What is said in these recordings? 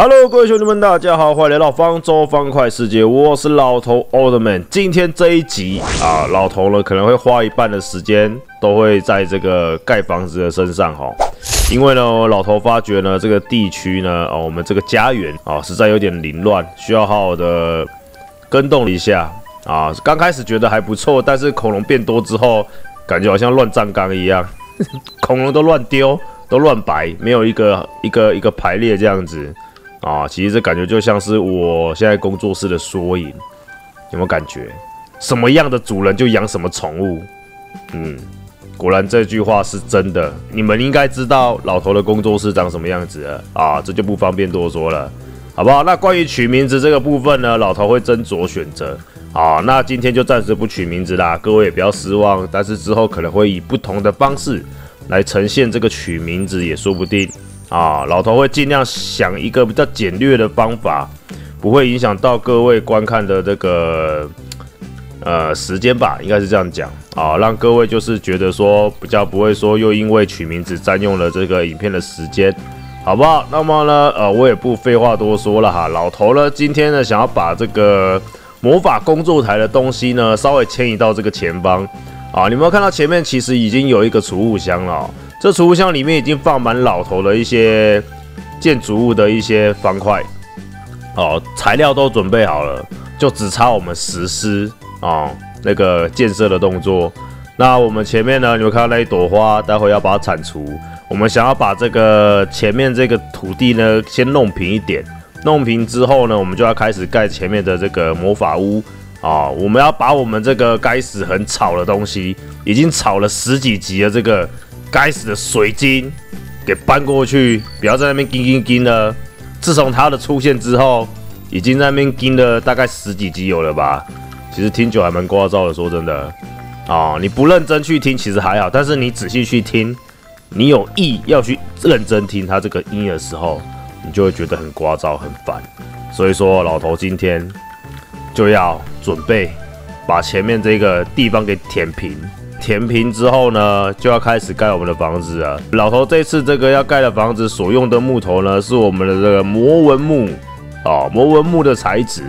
Hello，各位兄弟们，大家好，欢迎来到方舟方块世界，我是老头 Oldman。今天这一集啊，老头呢可能会花一半的时间都会在这个盖房子的身上哈，因为呢，老头发觉呢这个地区呢，哦，我们这个家园啊实在有点凌乱，需要好好的跟动一下啊。刚开始觉得还不错，但是恐龙变多之后，感觉好像乱葬岗一样，恐龙都乱丢，都乱摆，没有一个一个一个排列这样子。啊，其实这感觉就像是我现在工作室的缩影，有没有感觉？什么样的主人就养什么宠物。嗯，果然这句话是真的。你们应该知道老头的工作室长什么样子了啊，这就不方便多说了，好不好？那关于取名字这个部分呢，老头会斟酌选择。啊，那今天就暂时不取名字啦，各位也不要失望。但是之后可能会以不同的方式来呈现这个取名字，也说不定。啊，老头会尽量想一个比较简略的方法，不会影响到各位观看的这个呃时间吧，应该是这样讲啊，让各位就是觉得说比较不会说又因为取名字占用了这个影片的时间，好不好？那么呢，呃，我也不废话多说了哈，老头呢今天呢想要把这个魔法工作台的东西呢稍微迁移到这个前方啊，你们看到前面其实已经有一个储物箱了。这储物箱里面已经放满老头的一些建筑物的一些方块，哦，材料都准备好了，就只差我们实施啊那个建设的动作。那我们前面呢，你们看到那一朵花，待会要把它铲除。我们想要把这个前面这个土地呢，先弄平一点。弄平之后呢，我们就要开始盖前面的这个魔法屋啊。我们要把我们这个该死很吵的东西，已经吵了十几集的这个。该死的水晶，给搬过去，不要在那边叮叮叮了。自从它的出现之后，已经在那边叮了大概十几集有了吧。其实听久还蛮聒噪的，说真的啊，你不认真去听其实还好，但是你仔细去听，你有意要去认真听它这个音的时候，你就会觉得很聒噪很烦。所以说，老头今天就要准备把前面这个地方给填平。填平之后呢，就要开始盖我们的房子了。老头这次这个要盖的房子所用的木头呢，是我们的这个魔纹木哦，魔纹木的材质，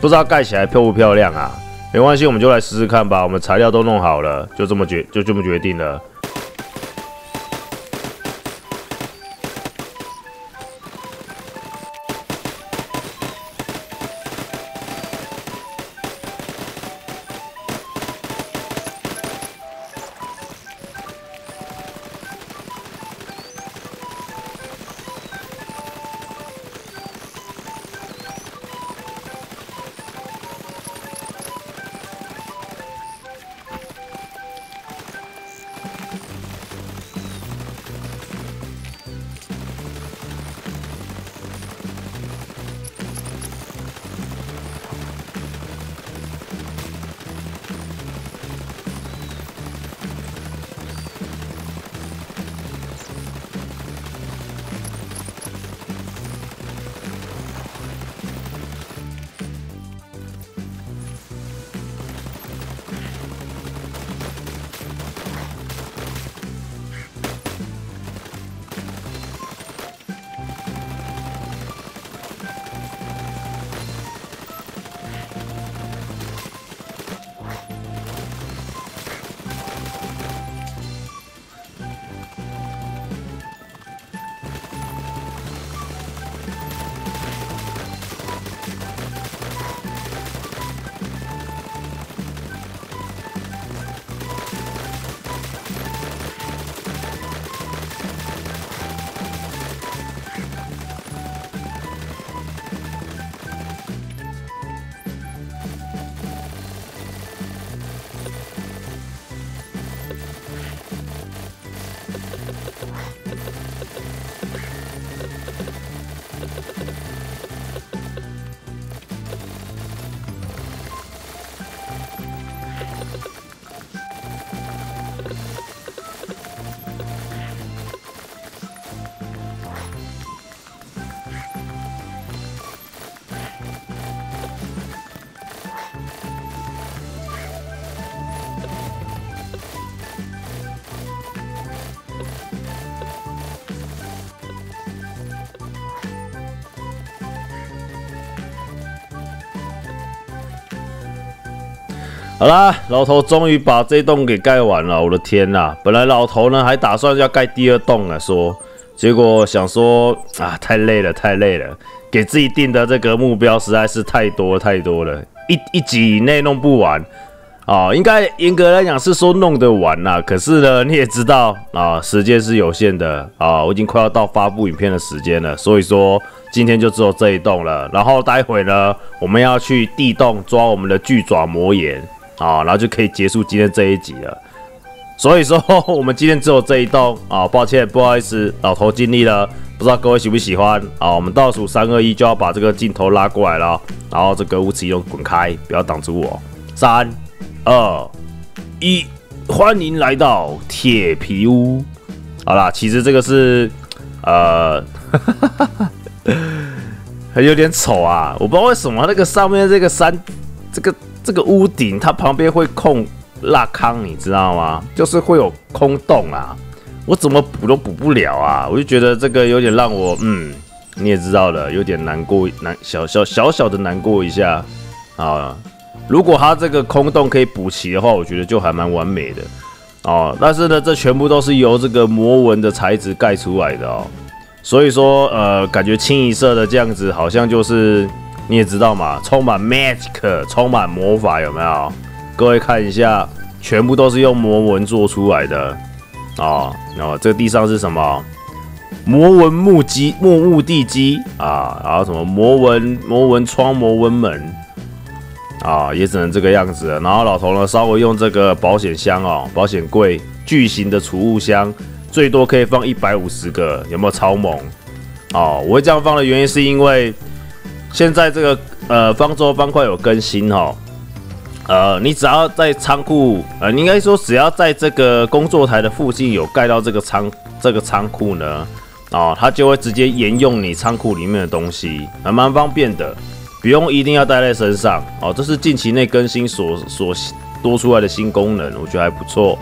不知道盖起来漂不漂亮啊？没关系，我们就来试试看吧。我们材料都弄好了，就这么决就这么决定了。好啦，老头终于把这栋给盖完了。我的天呐！本来老头呢还打算要盖第二栋了，说结果想说啊，太累了，太累了，给自己定的这个目标实在是太多太多了，一一集以内弄不完啊。应该严格来讲是说弄得完啦，可是呢你也知道啊，时间是有限的啊，我已经快要到发布影片的时间了，所以说今天就只有这一栋了。然后待会呢，我们要去地洞抓我们的巨爪魔岩。啊，然后就可以结束今天这一集了。所以说，我们今天只有这一栋啊，抱歉，不好意思，老头尽力了。不知道各位喜不喜欢啊？我们倒数三二一就要把这个镜头拉过来了，然后这个无齿用滚开，不要挡住我。三二一，欢迎来到铁皮屋。好啦，其实这个是呃，还有点丑啊，我不知道为什么那个上面这个山这个。这个屋顶它旁边会空蜡坑，你知道吗？就是会有空洞啊，我怎么补都补不了啊！我就觉得这个有点让我，嗯，你也知道的，有点难过，难小小小小的难过一下啊。如果它这个空洞可以补齐的话，我觉得就还蛮完美的哦。但是呢，这全部都是由这个魔纹的材质盖出来的哦，所以说，呃，感觉清一色的这样子，好像就是。你也知道嘛，充满 magic，充满魔法，有没有？各位看一下，全部都是用魔纹做出来的啊。然后这个地上是什么？魔纹木基、木木地基啊。然后什么魔纹、魔纹窗、魔纹门啊，也只能这个样子。然后老头呢，稍微用这个保险箱哦，保险柜，巨型的储物箱，最多可以放一百五十个，有没有超猛？哦，我会这样放的原因是因为。现在这个呃方舟方块有更新哈，呃，你只要在仓库，呃，你应该说只要在这个工作台的附近有盖到这个仓这个仓库呢，哦，它就会直接沿用你仓库里面的东西，还蛮方便的，不用一定要带在身上哦。这是近期内更新所所多出来的新功能，我觉得还不错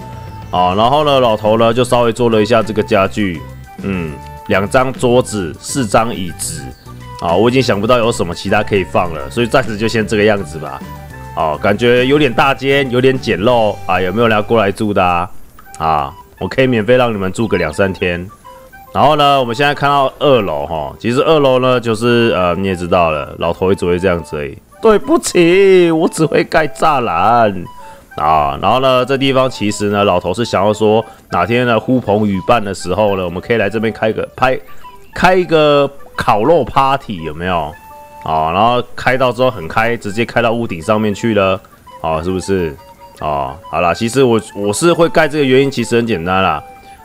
啊。然后呢，老头呢就稍微做了一下这个家具，嗯，两张桌子，四张椅子。啊，我已经想不到有什么其他可以放了，所以暂时就先这个样子吧。哦，感觉有点大间，有点简陋啊。有没有人要过来住的啊？啊，我可以免费让你们住个两三天。然后呢，我们现在看到二楼哈，其实二楼呢就是呃你也知道了，老头只会这样子而已。对不起，我只会盖栅栏啊。然后呢，这地方其实呢，老头是想要说哪天呢呼朋与伴的时候呢，我们可以来这边开个拍，开一个。烤肉 party 有没有？啊，然后开到之后很开，直接开到屋顶上面去了，啊，是不是？啊，好啦，其实我我是会盖这个原因其实很简单啦。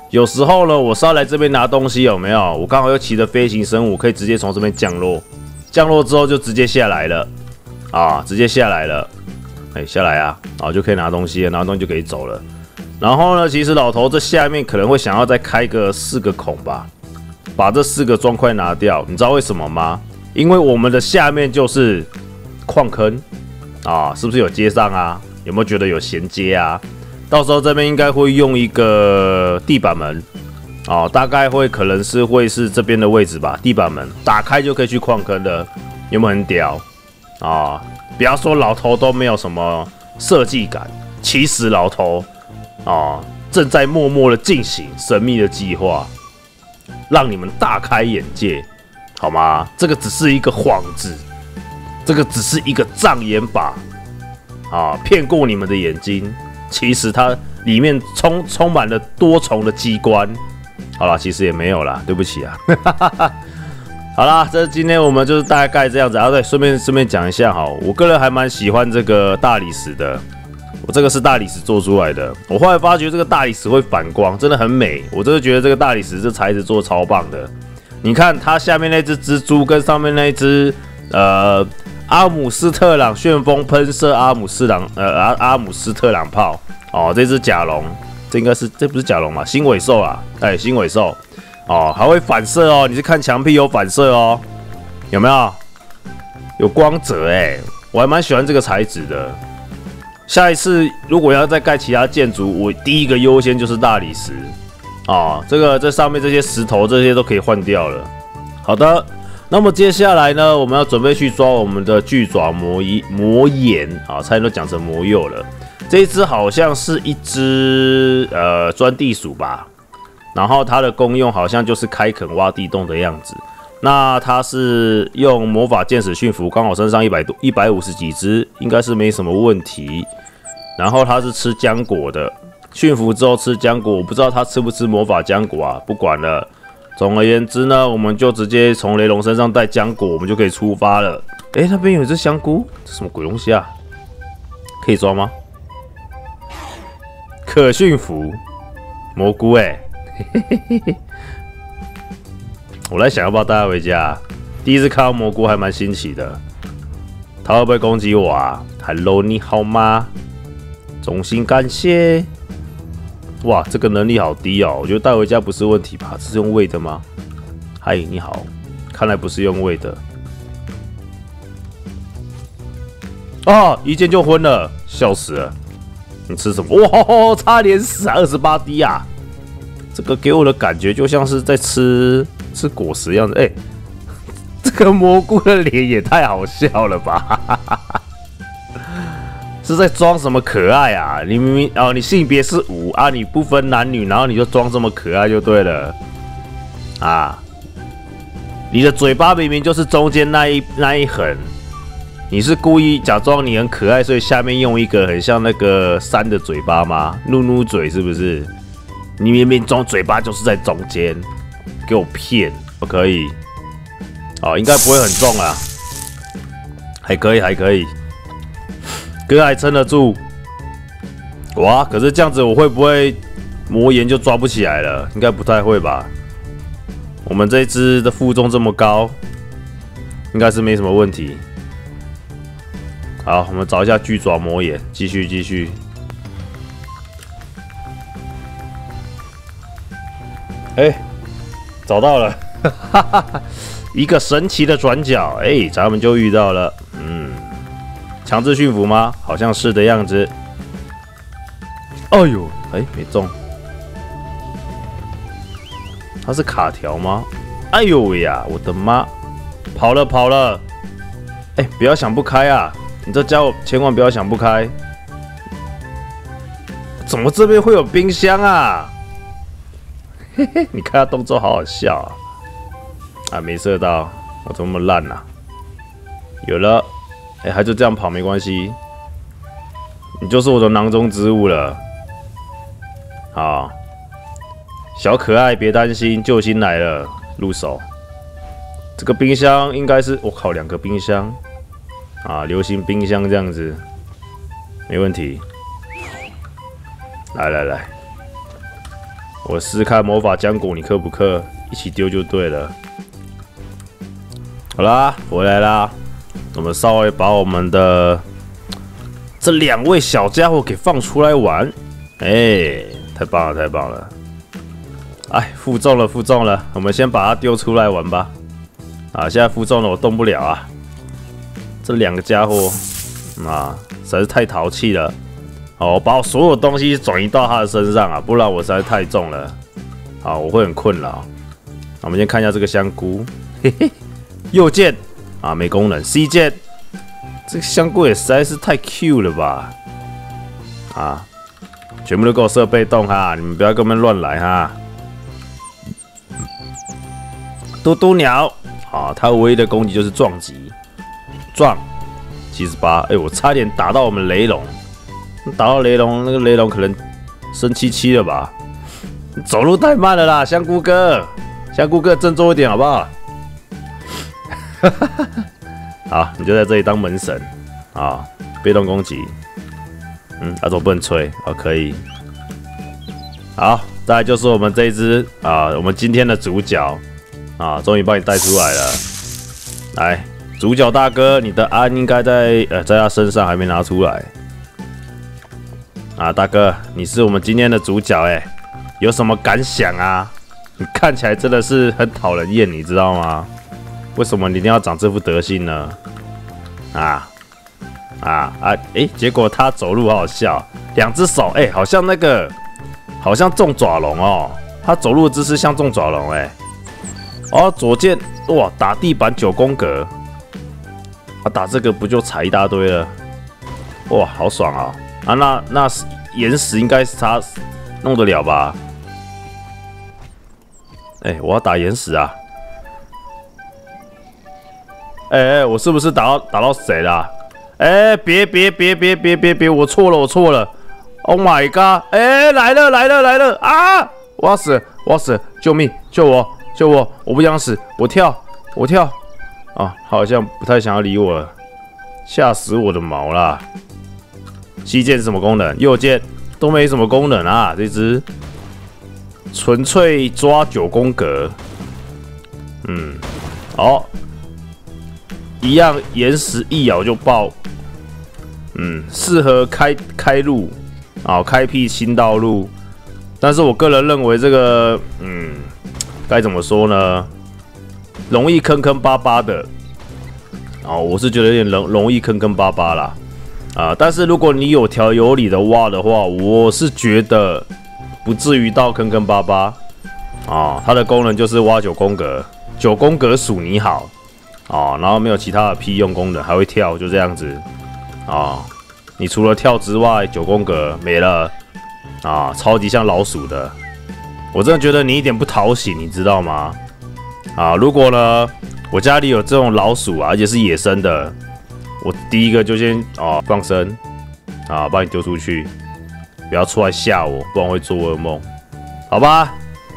有时候呢，我是要来这边拿东西，有没有？我刚好又骑着飞行生物，可以直接从这边降落，降落之后就直接下来了，啊，直接下来了，哎，下来啊，啊，就可以拿东西，拿东西就可以走了。然后呢，其实老头这下面可能会想要再开个四个孔吧。把这四个砖块拿掉，你知道为什么吗？因为我们的下面就是矿坑啊，是不是有接上啊？有没有觉得有衔接啊？到时候这边应该会用一个地板门啊，大概会可能是会是这边的位置吧。地板门打开就可以去矿坑的，有没有很屌啊？不要说老头都没有什么设计感，其实老头啊正在默默的进行神秘的计划。让你们大开眼界，好吗？这个只是一个幌子，这个只是一个障眼法啊，骗过你们的眼睛。其实它里面充充满了多重的机关。好了，其实也没有啦，对不起啊。好啦，这今天我们就是大概这样子啊。对，顺便顺便讲一下哈，我个人还蛮喜欢这个大理石的。我这个是大理石做出来的，我后来发觉这个大理石会反光，真的很美。我真的觉得这个大理石这材质做超棒的。你看它下面那只蜘蛛跟上面那只呃阿姆斯特朗旋风喷射阿姆斯朗呃阿阿姆斯特朗炮哦，这只甲龙，这应该是这不是甲龙嘛？新尾兽啊，哎，新尾兽哦，还会反射哦。你是看墙壁有反射哦，有没有？有光泽哎，我还蛮喜欢这个材质的。下一次如果要再盖其他建筑，我第一个优先就是大理石啊，这个这上面这些石头这些都可以换掉了。好的，那么接下来呢，我们要准备去抓我们的巨爪魔一魔眼啊，差点都讲成魔鼬了。这一只好像是一只呃钻地鼠吧，然后它的功用好像就是开垦挖地洞的样子。那它是用魔法剑矢驯服，刚好身上一百多一百五十几只，应该是没什么问题。然后它是吃浆果的，驯服之后吃浆果，我不知道它吃不吃魔法浆果啊，不管了。总而言之呢，我们就直接从雷龙身上带浆果，我们就可以出发了。诶，那边有一只香菇，这什么鬼东西啊？可以抓吗？可驯服蘑菇哎，我来想要不要带回家？第一次看到蘑菇还蛮新奇的，它会不会攻击我啊？Hello，你好吗？衷心感谢。哇，这个能力好低哦，我觉得带回家不是问题吧？这是用喂的吗？嗨，你好，看来不是用喂的。啊，一剑就昏了，笑死了。你吃什么？哇，差点死啊！二十八滴啊！这个给我的感觉就像是在吃吃果实一样的。哎，这个蘑菇的脸也太好笑了吧！是在装什么可爱啊？你明明哦，你性别是五啊，你不分男女，然后你就装这么可爱就对了啊！你的嘴巴明明就是中间那一那一横。你是故意假装你很可爱，所以下面用一个很像那个山的嘴巴吗？努努嘴是不是？你明明中嘴巴就是在中间，给我骗，不可以。哦，应该不会很重啊，还可以，还可以，哥还撑得住。哇，可是这样子我会不会魔岩就抓不起来了？应该不太会吧？我们这一只的负重这么高，应该是没什么问题。好，我们找一下巨爪魔眼，继续继续。哎，找到了，哈哈哈！一个神奇的转角，哎，咱们就遇到了。嗯，强制驯服吗？好像是的样子。哎呦，哎，没中。它是卡条吗？哎呦喂呀，我的妈！跑了跑了！哎，不要想不开啊！你这家伙千万不要想不开！怎么这边会有冰箱啊？嘿嘿，你看他动作好好笑啊！啊，没射到，我怎么那么烂啊？有了，哎，还就这样跑没关系，你就是我的囊中之物了。好，小可爱别担心，救星来了，入手。这个冰箱应该是，我靠，两个冰箱。啊，流行冰箱这样子，没问题。来来来，我试试看魔法浆果，你克不克？一起丢就对了。好啦，回来啦，我们稍微把我们的这两位小家伙给放出来玩。哎，太棒了，太棒了！哎，负重了，负重了，我们先把它丢出来玩吧。啊，现在负重了，我动不了啊。这两个家伙啊，实在是太淘气了！哦，把我所有东西转移到他的身上啊，不然我实在太重了。好，我会很困扰。我们先看一下这个香菇，嘿嘿，右键啊没功能，C 键，这个香菇也实在是太 Q 了吧！啊，全部都给我设被动哈，你们不要跟我们乱来哈。嘟嘟鸟，好，它唯一的攻击就是撞击。撞七十八，哎，我差点打到我们雷龙，打到雷龙，那个雷龙可能生七七了吧？走路太慢了啦，香菇哥，香菇哥振作一点好不好？哈哈哈好，你就在这里当门神啊，被动攻击，嗯，阿总不能吹，好，可以。好，再来就是我们这一只啊，我们今天的主角啊，终于帮你带出来了，来。主角大哥，你的安应该在呃，在他身上还没拿出来啊！大哥，你是我们今天的主角哎，有什么感想啊？你看起来真的是很讨人厌，你知道吗？为什么你一定要长这副德行呢？啊啊啊！哎，结果他走路好好笑，两只手哎，好像那个，好像中爪龙哦，他走路的姿势像中爪龙哎。哦，左键哇，打地板九宫格。啊，打这个不就踩一大堆了？哇，好爽啊！啊，那那岩石应该是他弄得了吧？哎，我要打岩石啊！哎哎，我是不是打到打到谁了？哎，别别别别别别别，我错了，我错了！Oh my god！哎，来了来了来了啊！我要死，我要死！救命！救我！救我！我不想死！我跳！我跳！啊，好像不太想要理我了，吓死我的毛啦！西剑是什么功能？右键都没什么功能啊！这只纯粹抓九宫格。嗯，好，一样岩石一咬就爆。嗯，适合开开路啊，开辟新道路。但是我个人认为这个，嗯，该怎么说呢？容易坑坑巴巴的，哦，我是觉得有点容容易坑坑巴巴啦，啊，但是如果你有条有理的挖的话，我是觉得不至于到坑坑巴巴，啊，它的功能就是挖九宫格，九宫格属你好，啊，然后没有其他的屁用功能，还会跳，就这样子，啊，你除了跳之外，九宫格没了。啊，超级像老鼠的，我真的觉得你一点不讨喜，你知道吗？啊，如果呢，我家里有这种老鼠啊，而且是野生的，我第一个就先啊放生，啊把你丢出去，不要出来吓我，不然会做噩梦，好吧？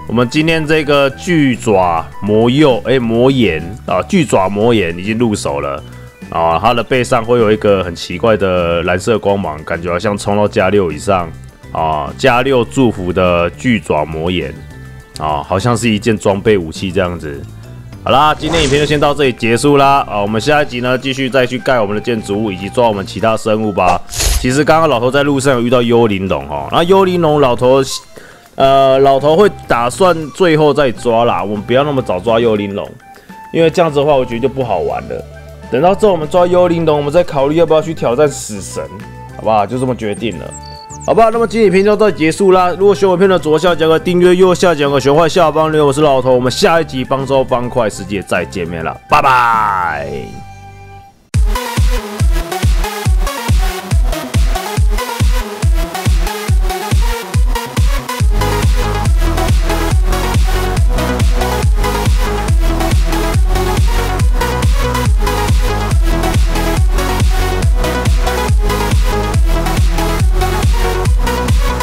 我们今天这个巨爪魔鼬，哎魔眼啊，巨爪魔眼已经入手了啊，它的背上会有一个很奇怪的蓝色光芒，感觉好像冲到加六以上。啊，加六祝福的巨爪魔眼啊，好像是一件装备武器这样子。好啦，今天影片就先到这里结束啦。啊，我们下一集呢，继续再去盖我们的建筑物以及抓我们其他生物吧。其实刚刚老头在路上有遇到幽灵龙哈，那幽灵龙老头，呃，老头会打算最后再抓啦。我们不要那么早抓幽灵龙，因为这样子的话，我觉得就不好玩了。等到之后我们抓幽灵龙，我们再考虑要不要去挑战死神，好不好？就这么决定了。好吧，那么今天影片就到结束啦。如果喜欢我片的左下角个订阅，右下角个熊坏下方留言，我是老头。我们下一集方舟方块世界再见面了，拜拜。